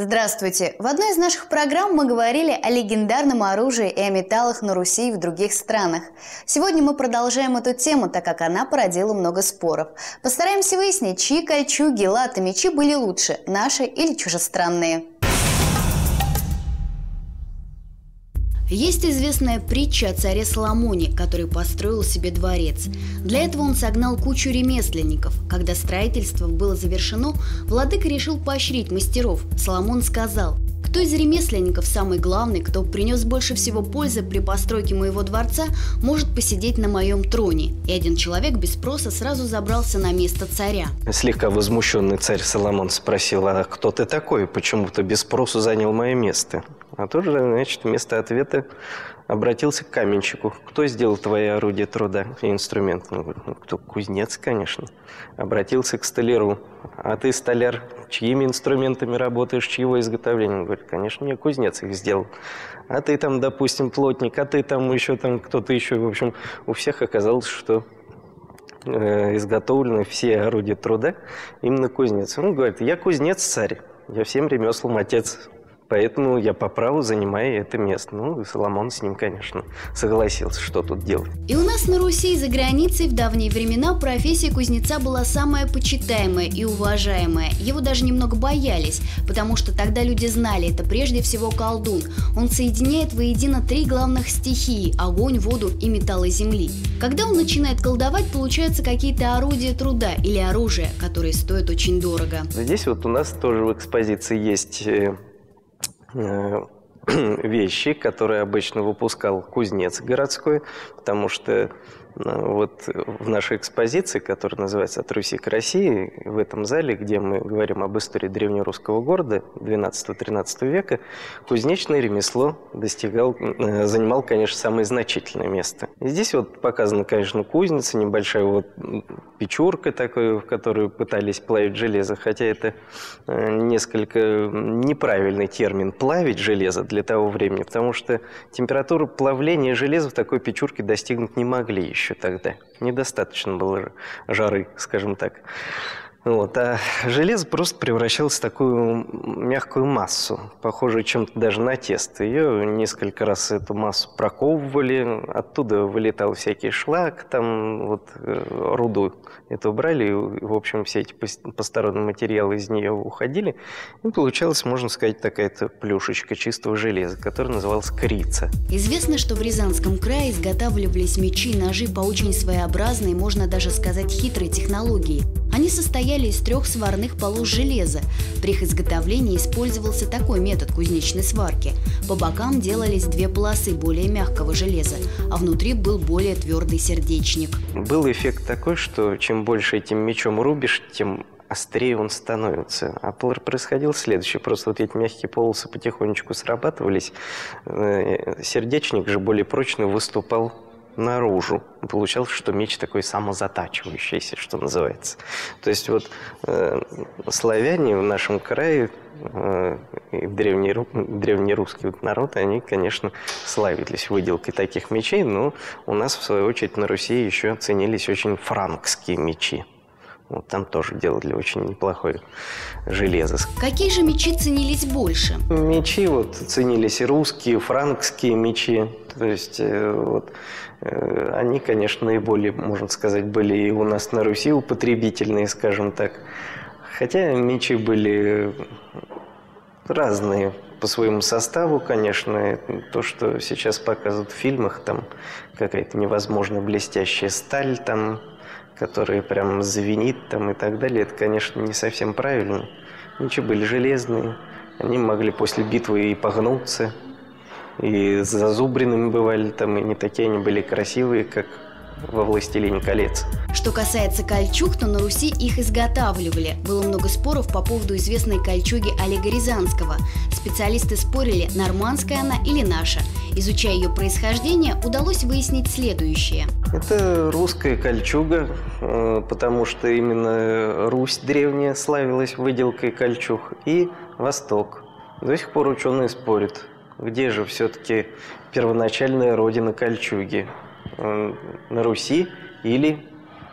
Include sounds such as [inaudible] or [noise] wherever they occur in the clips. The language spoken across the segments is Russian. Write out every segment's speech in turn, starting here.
Здравствуйте! В одной из наших программ мы говорили о легендарном оружии и о металлах на Руси и в других странах. Сегодня мы продолжаем эту тему, так как она породила много споров. Постараемся выяснить, чьи кольчуги, латы, мечи были лучше, наши или чужестранные. Есть известная притча о царе Соломоне, который построил себе дворец. Для этого он согнал кучу ремесленников. Когда строительство было завершено, владыка решил поощрить мастеров. Соломон сказал, кто из ремесленников самый главный, кто принес больше всего пользы при постройке моего дворца, может посидеть на моем троне. И один человек без спроса сразу забрался на место царя. Слегка возмущенный царь Соломон спросил, а кто ты такой? Почему ты без спросу занял мое место? А тоже, значит, вместо ответа обратился к каменщику. Кто сделал твои орудия труда и инструмент? Говорит, ну, кто? Кузнец, конечно. Обратился к столяру. А ты, столяр, чьими инструментами работаешь, чьего изготовления? Он говорит, конечно, мне кузнец их сделал. А ты там, допустим, плотник, а ты там еще там кто-то еще. В общем, у всех оказалось, что э, изготовлены все орудия труда именно кузнец. Он говорит, я кузнец, царь, я всем ремеслам отец. Поэтому я по праву занимаю это место. Ну, и Соломон с ним, конечно, согласился, что тут делать. И у нас на Руси и за границей в давние времена профессия кузнеца была самая почитаемая и уважаемая. Его даже немного боялись, потому что тогда люди знали, это прежде всего колдун. Он соединяет воедино три главных стихии – огонь, воду и металлы земли. Когда он начинает колдовать, получаются какие-то орудия труда или оружие, которые стоят очень дорого. Здесь вот у нас тоже в экспозиции есть э, [clears throat] вещи, которые обычно выпускал кузнец городской, потому что вот в нашей экспозиции, которая называется «От Руси к России», в этом зале, где мы говорим об истории древнерусского города XII-XIII века, кузнечное ремесло достигал, э, занимал, конечно, самое значительное место. И здесь вот показана, конечно, кузница, небольшая вот печурка такой, в которую пытались плавить железо, хотя это э, несколько неправильный термин «плавить железо» для того времени, потому что температуру плавления железа в такой печурке достигнуть не могли еще еще тогда. Недостаточно было жары, скажем так. Вот. А железо просто превращалось в такую мягкую массу, похожую чем-то даже на тесто. Ее несколько раз эту массу проковывали, оттуда вылетал всякий шлак, там вот э, руду эту брали, и, в общем, все эти посторонние материалы из нее уходили, и получалась, можно сказать, такая-то плюшечка чистого железа, которая называлась крица. Известно, что в Рязанском крае изготавливались мечи и ножи по очень своеобразной, можно даже сказать, хитрой технологии. Они состояли состояли из трех сварных полос железа. При их изготовлении использовался такой метод кузнечной сварки. По бокам делались две полосы более мягкого железа, а внутри был более твердый сердечник. Был эффект такой, что чем больше этим мечом рубишь, тем острее он становится. А происходило следующее. Просто вот эти мягкие полосы потихонечку срабатывались. Э, сердечник же более прочно выступал наружу. Получалось, что меч такой самозатачивающийся, что называется. То есть вот э, славяне в нашем крае э, древний, древнерусский народ, они, конечно, славились выделкой таких мечей, но у нас, в свою очередь, на Руси еще ценились очень франкские мечи. Вот там тоже делали очень неплохое железо. Какие же мечи ценились больше? Мечи вот ценились и русские, франкские мечи. То есть э, вот Э, они, конечно, наиболее, можно сказать, были и у нас на Руси употребительные, скажем так. Хотя мечи были разные по своему составу, конечно. То, что сейчас показывают в фильмах, там какая-то невозможно блестящая сталь, там, которая прям звенит там, и так далее, это, конечно, не совсем правильно. Мечи были железные, они могли после битвы и погнуться – и зазубренными бывали там, и не такие они были красивые, как во «Властелине колец». Что касается кольчуг, то на Руси их изготавливали. Было много споров по поводу известной кольчуги Олега Рязанского. Специалисты спорили, нормандская она или наша. Изучая ее происхождение, удалось выяснить следующее. Это русская кольчуга, э, потому что именно Русь древняя славилась выделкой кольчуг, и Восток. До сих пор ученые спорят, где же все-таки первоначальная родина кольчуги? На Руси или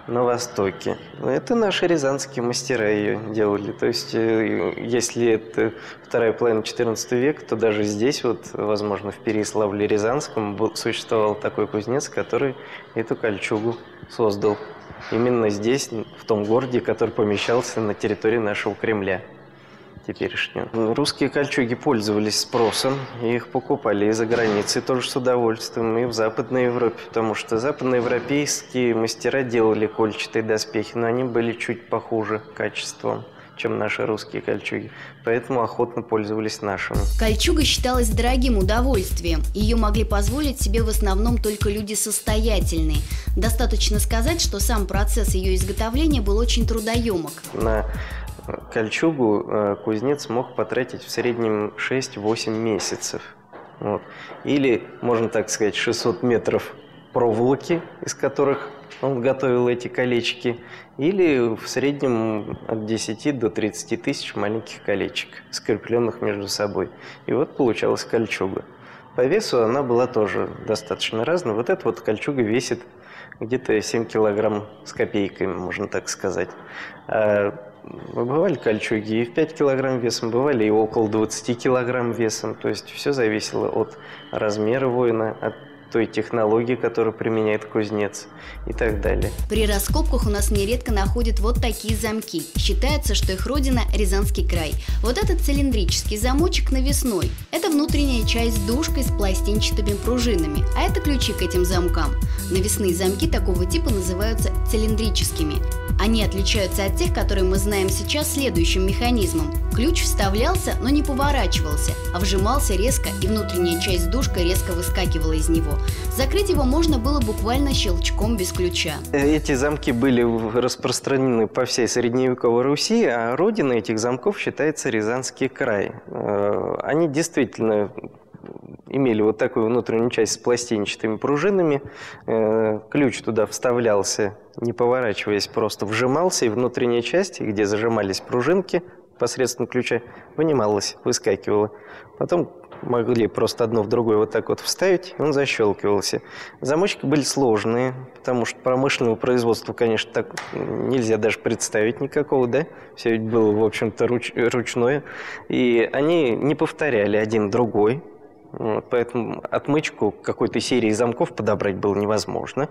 на Востоке. Это наши рязанские мастера ее делали. То есть, э, если это вторая половина XIV века, то даже здесь, вот, возможно, в Переславле-Рязанском существовал такой кузнец, который эту кольчугу создал. Именно здесь, в том городе, который помещался на территории нашего Кремля теперешнюю. Русские кольчуги пользовались спросом, и их покупали из-за границы тоже с удовольствием, и в Западной Европе, потому что западноевропейские мастера делали кольчатые доспехи, но они были чуть похуже качеством чем наши русские кольчуги. Поэтому охотно пользовались нашими. Кольчуга считалась дорогим удовольствием. Ее могли позволить себе в основном только люди состоятельные. Достаточно сказать, что сам процесс ее изготовления был очень трудоемок. На кольчугу э, кузнец мог потратить в среднем 6-8 месяцев. Вот. Или, можно так сказать, 600 метров проволоки, из которых он готовил эти колечки, или в среднем от 10 до 30 тысяч маленьких колечек, скрепленных между собой. И вот получалась кольчуга. По весу она была тоже достаточно разная. Вот эта вот кольчуга весит где-то 7 килограмм с копейками, можно так сказать. А Бывали кольчуги и в 5 килограмм весом, бывали и около 20 килограмм весом. То есть все зависело от размера воина, от той технологии, которую применяет кузнец и так далее. При раскопках у нас нередко находят вот такие замки. Считается, что их родина – Рязанский край. Вот этот цилиндрический замочек навесной – это внутренняя часть душкой с пластинчатыми пружинами, а это ключи к этим замкам. Навесные замки такого типа называются цилиндрическими. Они отличаются от тех, которые мы знаем сейчас следующим механизмом. Ключ вставлялся, но не поворачивался, а вжимался резко, и внутренняя часть душка резко выскакивала из него. Закрыть его можно было буквально щелчком без ключа. Эти замки были распространены по всей средневековой Руси, а родина этих замков считается Рязанский край. Э, они действительно имели вот такую внутреннюю часть с пластинчатыми пружинами. Э, ключ туда вставлялся, не поворачиваясь, просто вжимался, и внутренняя часть, где зажимались пружинки посредством ключа, вынималась, выскакивала. Потом могли просто одно в другое вот так вот вставить, и он защелкивался. Замочки были сложные, потому что промышленного производства, конечно, так нельзя даже представить никакого, да? Все ведь было, в общем-то, руч, ручное. И они не повторяли один другой, вот, поэтому отмычку какой-то серии замков подобрать было невозможно.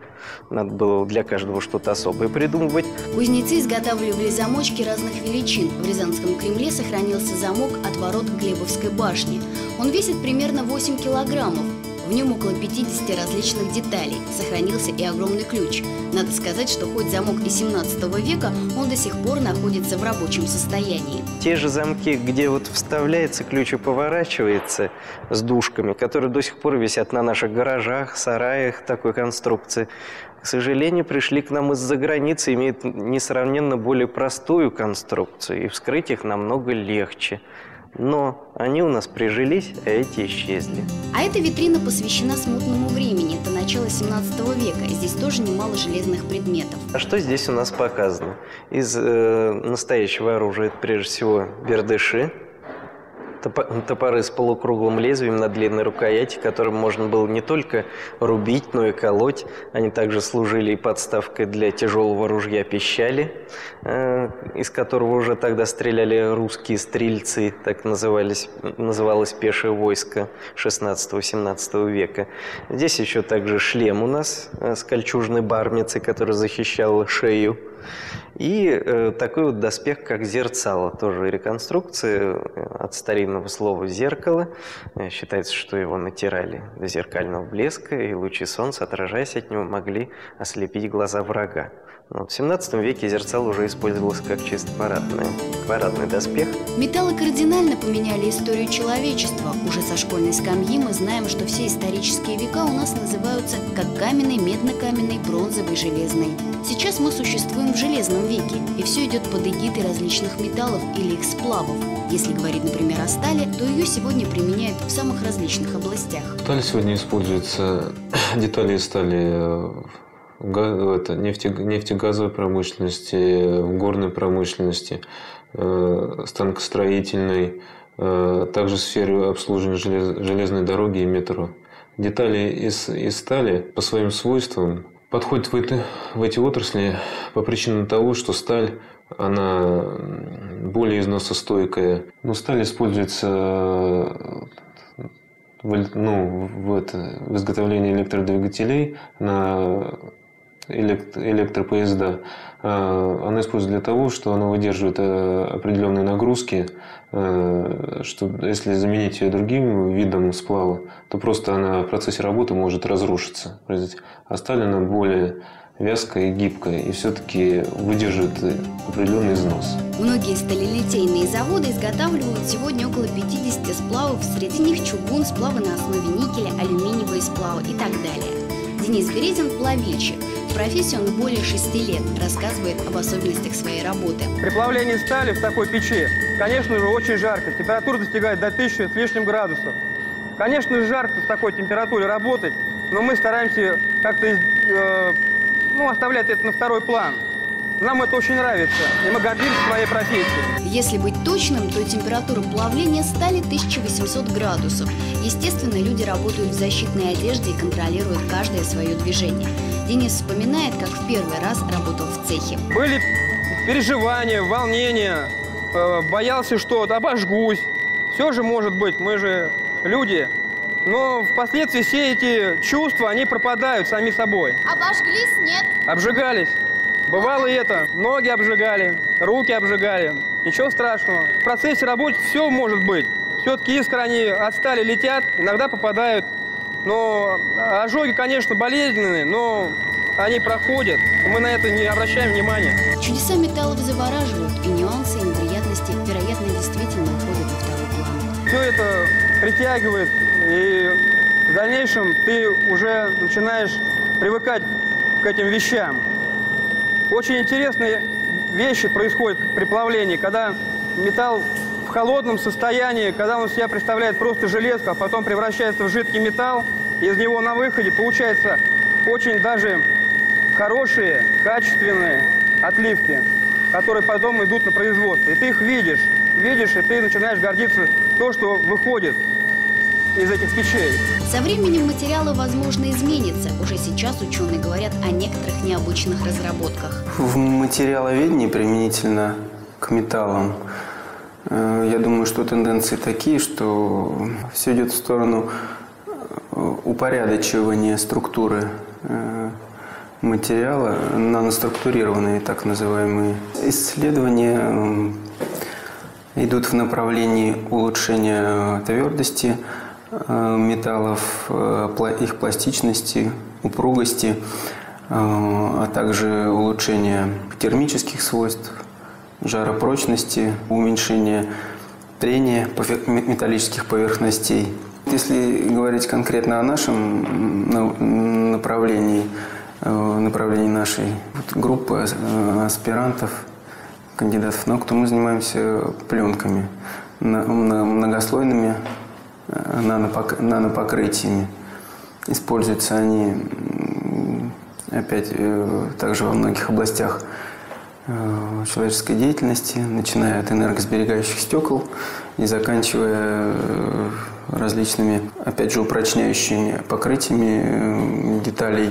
Надо было для каждого что-то особое придумывать. Кузнецы изготавливали замочки разных величин. В Рязанском Кремле сохранился замок от ворот Глебовской башни. Он весит примерно 8 килограммов. В нем около 50 различных деталей. Сохранился и огромный ключ. Надо сказать, что хоть замок и 17 века, он до сих пор находится в рабочем состоянии. Те же замки, где вот вставляется ключ и поворачивается с дужками, которые до сих пор висят на наших гаражах, сараях такой конструкции, к сожалению, пришли к нам из-за границы, имеют несравненно более простую конструкцию, и вскрыть их намного легче. Но они у нас прижились, а эти исчезли. А эта витрина посвящена смутному времени. Это начало 17 века. Здесь тоже немало железных предметов. А что здесь у нас показано? Из э, настоящего оружия это прежде всего бердыши, топоры с полукруглым лезвием на длинной рукояти, которым можно было не только рубить, но и колоть. Они также служили и подставкой для тяжелого ружья пищали, э, из которого уже тогда стреляли русские стрельцы, так назывались, называлось пешее войско 16-17 века. Здесь еще также шлем у нас э, с кольчужной бармицей, который защищал шею. И э, такой вот доспех, как зерцало, тоже реконструкция э, от старинного слова «зеркало». Э, считается, что его натирали до зеркального блеска, и лучи солнца, отражаясь от него, могли ослепить глаза врага. Но в 17 веке зерцало уже использовалось как чисто парадное, парадный доспех. Металлы кардинально поменяли историю человечества. Уже со школьной скамьи мы знаем, что все исторические века у нас называются как каменный, медно-каменный, бронзовый, железный. Сейчас мы существуем в железном веке, и все идет под эгидой различных металлов или их сплавов. Если говорить, например, о стали, то ее сегодня применяют в самых различных областях. Сталь сегодня используется, [clears throat] детали стали э, это, нефте, нефтегазовой промышленности, в горной промышленности, э, станкостроительной, э, также в сфере обслуживания желез, железной дороги и метро. Детали из, из стали по своим свойствам подходит в, это, в эти отрасли по причине того, что сталь она более износостойкая. Но сталь используется в, ну, в, это, в изготовлении электродвигателей на электропоезда, а, она используется для того, что она выдерживает э, определенные нагрузки, э, что если заменить ее другим видом сплава, то просто она в процессе работы может разрушиться. А сталь она более вязкая и гибкая, и все-таки выдержит определенный износ. Многие сталелитейные заводы изготавливают сегодня около 50 сплавов, среди них чугун, сплавы на основе никеля, алюминиевые сплавы и так далее. Денис Березин – плавильщик. В профессии он более шести лет, рассказывает об особенностях своей работы. При плавлении стали в такой печи, конечно же, очень жарко. Температура достигает до 1000 с лишним градусов. Конечно же, жарко с такой температурой работать, но мы стараемся как-то э, ну, оставлять это на второй план. Нам это очень нравится, и мы гордимся своей профессией. Если быть точным, то температура плавления стали 1800 градусов. Естественно, люди работают в защитной одежде и контролируют каждое свое движение. Денис вспоминает, как в первый раз работал в цехе. Были переживания, волнения, э, боялся, что обожгусь. Все же может быть, мы же люди. Но впоследствии все эти чувства, они пропадают сами собой. Обожглись? Нет. Обжигались. Бывало и это. Ноги обжигали, руки обжигали. Ничего страшного. В процессе работы все может быть. Все-таки искры, они от стали летят, иногда попадают. Но ожоги, конечно, болезненные, но они проходят. Мы на это не обращаем внимания. Чудеса металлов завораживают, и нюансы и неприятности, вероятно, действительно уходят на второй план. Все это притягивает, и в дальнейшем ты уже начинаешь привыкать к этим вещам. Очень интересные вещи происходят при плавлении, когда металл холодном состоянии, когда он себя представляет просто железку, а потом превращается в жидкий металл, из него на выходе получается очень даже хорошие, качественные отливки, которые потом идут на производство. И ты их видишь, видишь, и ты начинаешь гордиться то, что выходит из этих печей. Со временем материалы, возможно, изменятся. Уже сейчас ученые говорят о некоторых необычных разработках. В материаловедении применительно к металлам я думаю, что тенденции такие, что все идет в сторону э, упорядочивания структуры э, материала, наноструктурированные так называемые. Исследования идут в направлении улучшения твердости Э, металлов, э, их пластичности, упругости, э, а также улучшение термических свойств, жаропрочности, уменьшение трения металлических поверхностей. Если говорить конкретно о нашем направлении, направлении нашей группы аспирантов, кандидатов наук, то мы занимаемся пленками, многослойными нанопок... нанопокрытиями. Используются они опять э, также во многих областях э, человеческой деятельности, начиная от энергосберегающих стекол и заканчивая э, различными, опять же, упрочняющими покрытиями деталей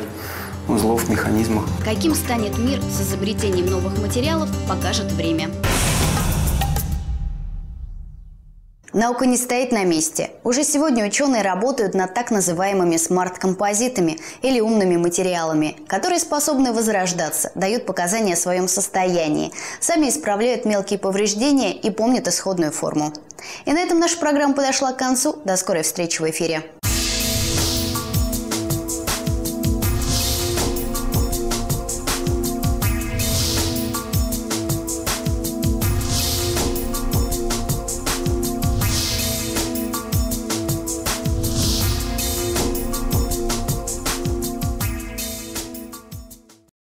узлов, механизмов. Каким станет мир с изобретением новых материалов, покажет время. Наука не стоит на месте. Уже сегодня ученые работают над так называемыми смарт-композитами или умными материалами, которые способны возрождаться, дают показания о своем состоянии, сами исправляют мелкие повреждения и помнят исходную форму. И на этом наша программа подошла к концу. До скорой встречи в эфире.